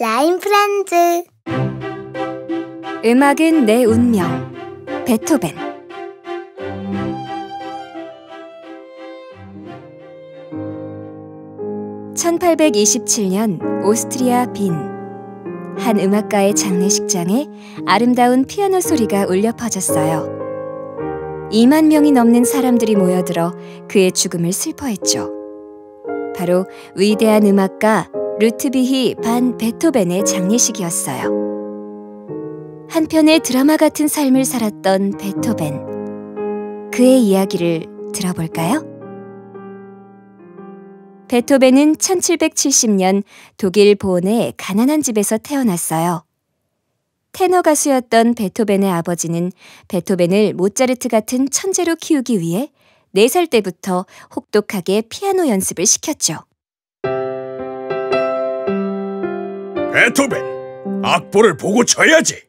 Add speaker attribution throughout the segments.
Speaker 1: 라인 프렌즈
Speaker 2: 음악은 내 운명 베토벤 (1827년) 오스트리아 빈 한 음악가의 장례식장에 아름다운 피아노 소리가 울려 퍼졌어요. 2만 명이 넘는 사람들이 모여들어 그의 죽음을 슬퍼했죠. 바로 위대한 음악가 루트비히 반 베토벤의 장례식이었어요. 한편의 드라마 같은 삶을 살았던 베토벤. 그의 이야기를 들어볼까요? 베토벤은 1770년 독일 보온의 가난한 집에서 태어났어요. 테너 가수였던 베토벤의 아버지는 베토벤을 모차르트 같은 천재로 키우기 위해 4살 때부터 혹독하게 피아노 연습을 시켰죠.
Speaker 3: 베토벤, 악보를 보고 쳐야지.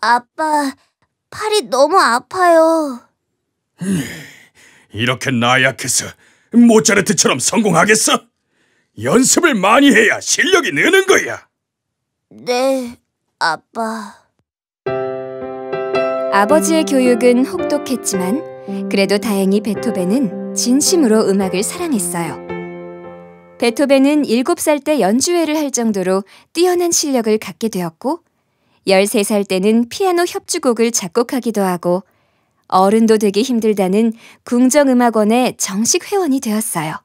Speaker 1: 아빠 팔이 너무 아파요.
Speaker 3: 이렇게 나약해서 모차르트처럼 성공하겠어? 연습을 많이 해야 실력이 느는 거야.
Speaker 1: 네, 아빠.
Speaker 2: 아버지의 교육은 혹독했지만 그래도 다행히 베토벤은 진심으로 음악을 사랑했어요. 베토벤은 7살 때 연주회를 할 정도로 뛰어난 실력을 갖게 되었고 13살 때는 피아노 협주곡을 작곡하기도 하고 어른도 되기 힘들다는 궁정음악원의 정식 회원이 되었어요.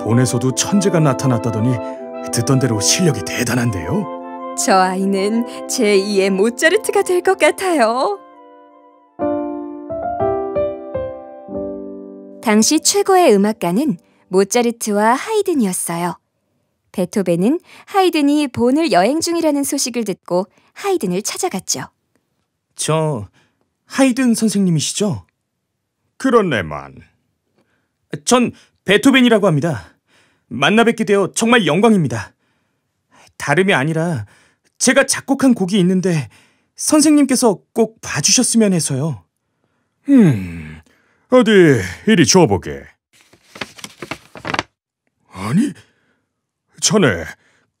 Speaker 3: 본에서도 천재가 나타났다더니 듣던 대로 실력이 대단한데요.
Speaker 2: 저 아이는 제2의 모차르트가 될 것 같아요. 당시 최고의 음악가는 모차르트와 하이든이었어요. 베토벤은 하이든이 본을 여행 중이라는 소식을 듣고 하이든을 찾아갔죠.
Speaker 4: 저 하이든 선생님이시죠?
Speaker 3: 그렇네만.
Speaker 4: 전 베토벤이라고 합니다. 만나 뵙게 되어 정말 영광입니다. 다름이 아니라 제가 작곡한 곡이 있는데 선생님께서 꼭 봐주셨으면 해서요.
Speaker 3: 음, 어디 이리 줘보게. 아니, 자네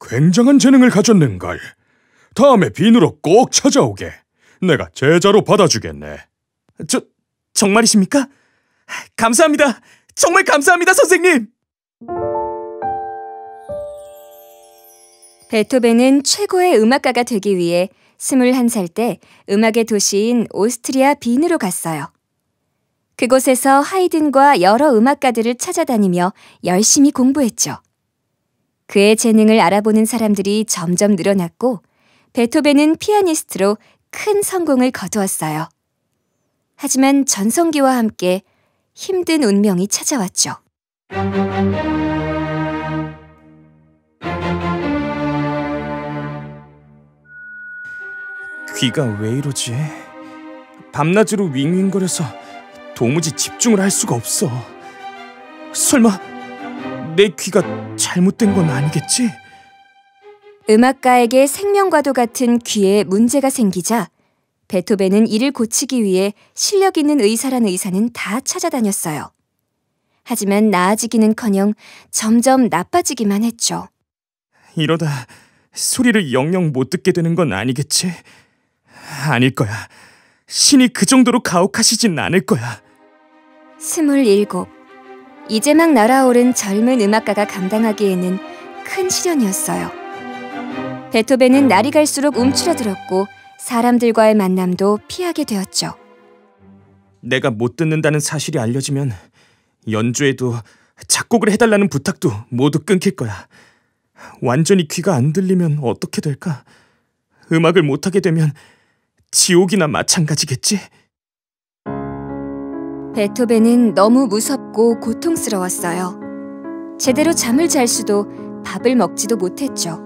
Speaker 3: 굉장한 재능을 가졌는걸. 다음에 빈으로 꼭 찾아오게. 내가 제자로 받아주겠네.
Speaker 4: 저 정말이십니까? 감사합니다. 정말 감사합니다, 선생님.
Speaker 2: 베토벤은 최고의 음악가가 되기 위해 21살 때 음악의 도시인 오스트리아 빈으로 갔어요. 그곳에서 하이든과 여러 음악가들을 찾아다니며 열심히 공부했죠. 그의 재능을 알아보는 사람들이 점점 늘어났고 베토벤은 피아니스트로 큰 성공을 거두었어요. 하지만 전성기와 함께 힘든 운명이 찾아왔죠.
Speaker 4: 귀가 왜 이러지? 밤낮으로 윙윙거려서 도무지 집중을 할 수가 없어. 설마 내 귀가 잘못된 건 아니겠지?
Speaker 2: 음악가에게 생명과도 같은 귀에 문제가 생기자 베토벤은 이를 고치기 위해 실력 있는 의사란 의사는 다 찾아다녔어요. 하지만 나아지기는커녕 점점 나빠지기만 했죠.
Speaker 4: 이러다 소리를 영영 못 듣게 되는 건 아니겠지? 아닐 거야. 신이 그 정도로 가혹하시진 않을 거야.
Speaker 2: 스물일곱. 이제 막 날아오른 젊은 음악가가 감당하기에는 큰 시련이었어요. 베토벤은 날이 갈수록 움츠러들었고 사람들과의 만남도 피하게 되었죠.
Speaker 4: 내가 못 듣는다는 사실이 알려지면 연주에도 작곡을 해달라는 부탁도 모두 끊길 거야. 완전히 귀가 안 들리면 어떻게 될까? 음악을 못하게 되면 지옥이나 마찬가지겠지?
Speaker 2: 베토벤은 너무 무섭고 고통스러웠어요. 제대로 잠을 잘 수도 밥을 먹지도 못했죠.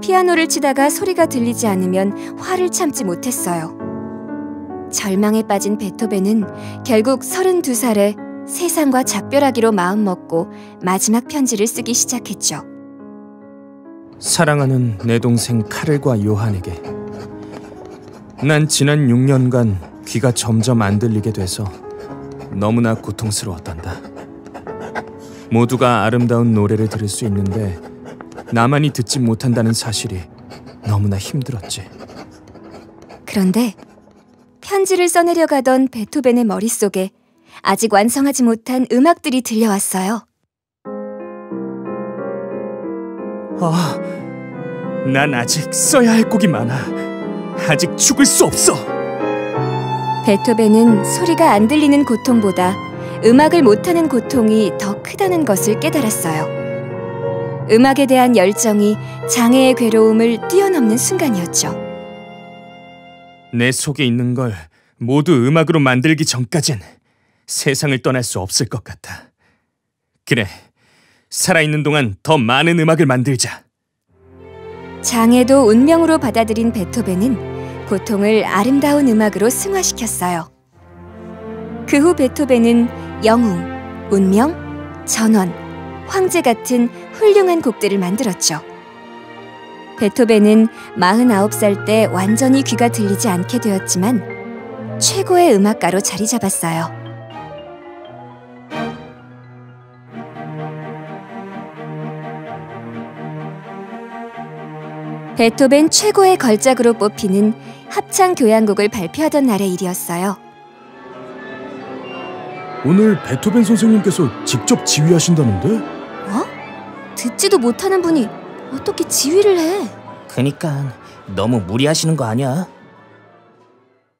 Speaker 2: 피아노를 치다가 소리가 들리지 않으면 화를 참지 못했어요. 절망에 빠진 베토벤은 결국 32살에 세상과 작별하기로 마음먹고 마지막 편지를 쓰기 시작했죠.
Speaker 4: 사랑하는 내 동생 카를과 요한에게 난 지난 6년간 귀가 점점 안 들리게 돼서 너무나 고통스러웠단다. 모두가 아름다운 노래를 들을 수 있는데 나만이 듣지 못한다는 사실이 너무나 힘들었지.
Speaker 2: 그런데 편지를 써내려 가던 베토벤의 머릿속에 아직 완성하지 못한 음악들이 들려왔어요.
Speaker 4: 아, 난 아직 써야 할 곡이 많아. 아직 죽을 수 없어.
Speaker 2: 베토벤은 소리가 안 들리는 고통보다 음악을 못하는 고통이 더 크다는 것을 깨달았어요. 음악에 대한 열정이 장애의 괴로움을 뛰어넘는 순간이었죠.
Speaker 4: 내 속에 있는 걸 모두 음악으로 만들기 전까진 세상을 떠날 수 없을 것 같아. 그래, 살아있는 동안 더 많은 음악을 만들자.
Speaker 2: 장애도 운명으로 받아들인 베토벤은 고통을 아름다운 음악으로 승화시켰어요. 그 후 베토벤은 영웅, 운명, 전원, 황제 같은 훌륭한 곡들을 만들었죠. 베토벤은 49살 때 완전히 귀가 들리지 않게 되었지만 최고의 음악가로 자리 잡았어요. 베토벤 최고의 걸작으로 뽑히는 합창 교향곡을 발표하던 날의 일이었어요.
Speaker 3: 오늘 베토벤 선생님께서 직접 지휘하신다는데?
Speaker 2: 뭐? 듣지도 못하는 분이 어떻게 지휘를 해?
Speaker 5: 그니까 너무 무리하시는 거 아니야?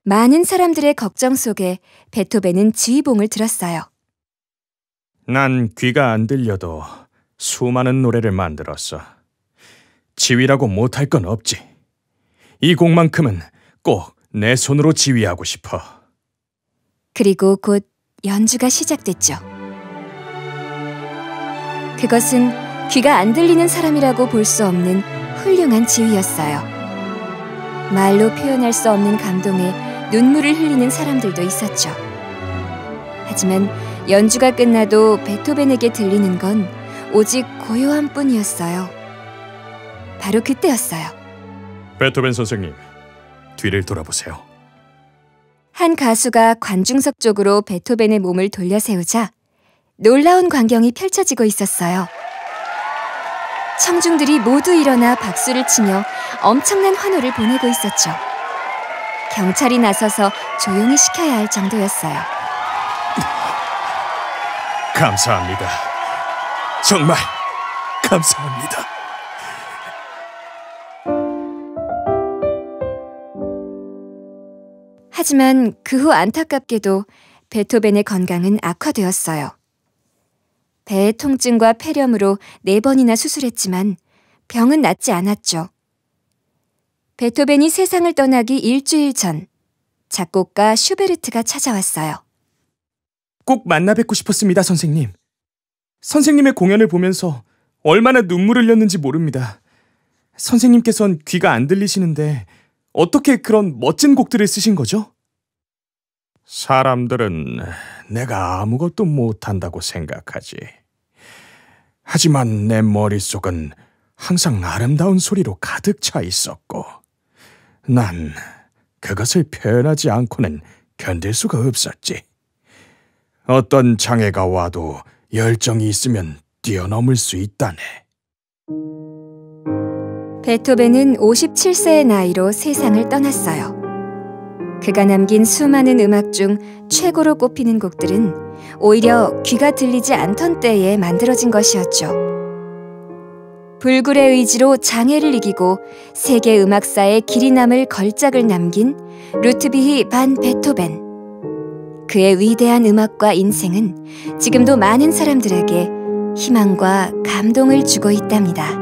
Speaker 2: 많은 사람들의 걱정 속에 베토벤은 지휘봉을 들었어요.
Speaker 4: 난 귀가 안 들려도 수많은 노래를 만들었어. 지휘라고 못할 건 없지. 이 곡만큼은 꼭 내 손으로 지휘하고 싶어.
Speaker 2: 그리고 곧 연주가 시작됐죠. 그것은 귀가 안 들리는 사람이라고 볼 수 없는 훌륭한 지휘였어요. 말로 표현할 수 없는 감동에 눈물을 흘리는 사람들도 있었죠. 하지만 연주가 끝나도 베토벤에게 들리는 건 오직 고요함 뿐이었어요. 바로 그때였어요.
Speaker 3: 베토벤 선생님, 뒤를 돌아보세요.
Speaker 2: 한 가수가 관중석 쪽으로 베토벤의 몸을 돌려 세우자 놀라운 광경이 펼쳐지고 있었어요. 청중들이 모두 일어나 박수를 치며 엄청난 환호를 보내고 있었죠. 경찰이 나서서 조용히 시켜야 할 정도였어요.
Speaker 3: 감사합니다. 정말 감사합니다.
Speaker 2: 하지만 그 후 안타깝게도 베토벤의 건강은 악화되었어요. 배의 통증과 폐렴으로 네 번이나 수술했지만 병은 낫지 않았죠. 베토벤이 세상을 떠나기 일주일 전 작곡가 슈베르트가 찾아왔어요.
Speaker 4: 꼭 만나 뵙고 싶었습니다, 선생님. 선생님의 공연을 보면서 얼마나 눈물을 흘렸는지 모릅니다. 선생님께선 귀가 안 들리시는데 어떻게 그런 멋진 곡들을 쓰신 거죠?
Speaker 3: 사람들은 내가 아무것도 못한다고 생각하지. 하지만 내 머릿속은 항상 아름다운 소리로 가득 차 있었고, 난 그것을 표현하지 않고는 견딜 수가 없었지. 어떤 장애가 와도 열정이 있으면 뛰어넘을 수 있다네.
Speaker 2: 베토벤은 57세의 나이로 세상을 떠났어요. 그가 남긴 수많은 음악 중 최고로 꼽히는 곡들은 오히려 귀가 들리지 않던 때에 만들어진 것이었죠. 불굴의 의지로 장애를 이기고 세계 음악사에 길이 남을 걸작을 남긴 루트비히 반 베토벤. 그의 위대한 음악과 인생은 지금도 많은 사람들에게 희망과 감동을 주고 있답니다.